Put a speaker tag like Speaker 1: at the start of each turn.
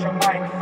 Speaker 1: your mic.